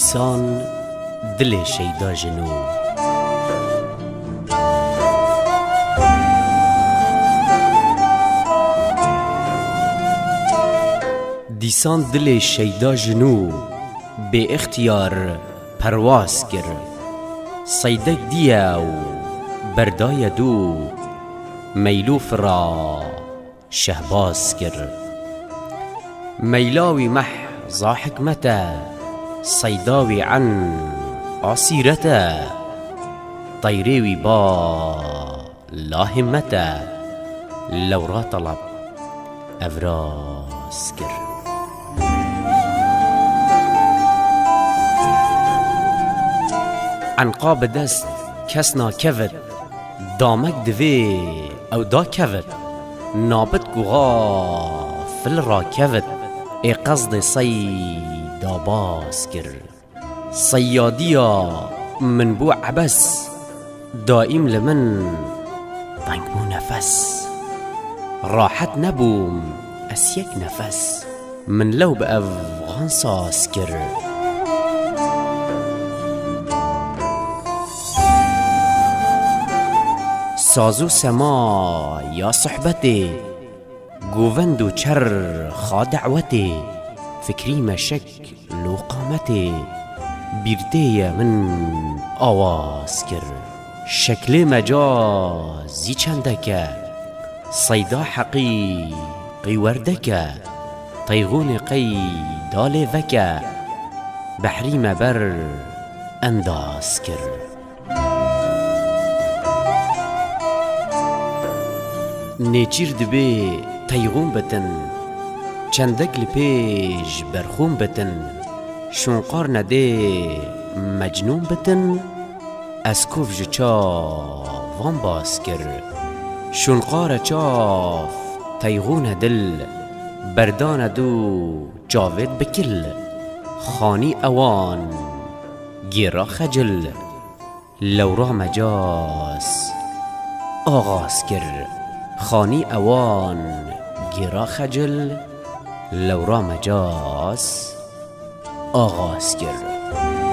دیسان دل شیدا جنو. دیسان دل شیدا جنو به اختیار پرواز کر. صیدک دیا و بردای دو میلوف را شهباز کر. میلاوی مح ضا حكمته صيداوي عن عصيرته طيريوي با لا همته لو را طلب افراس كر عن قاب دست كسنا كفت دامك دفي أو دا كفت نابت قغا فل را كفت اي قصد صيد داباس کر صیادیا من بو عبس دائم لمن طنگ بو نفس. راحت نبوم اسيك نفس. من لو بأفغان ساسكر سازو سما يا صحبتي گووند و چر خا دعوتي فكري مشك لو قامتي بيرتي من آواز كر شكل مجازي چندك صيدا حقيقي وردك طيغون قي دال ذكا بحري مبر انداز كر نيچير دبي طيغون بتن چندک لپیش برخون بتن شونقار نده مجنون بتن از کف چا وان باز کر. شونقار چاف تیغون دل بردان دو جاوید بکل. خانی اوان گیرا خجل لورا مجاز آغاز کر. خانی اوان گیرا خجل لورا مجاز آغاز کرد